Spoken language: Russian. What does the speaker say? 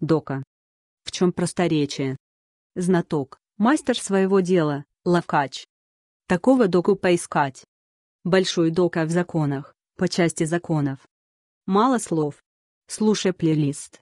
Дока. В чем просторечие? Знаток, мастер своего дела, лавкач. Такого доку поискать. Большой дока в законах, по части законов. Мало слов. Слушай плейлист.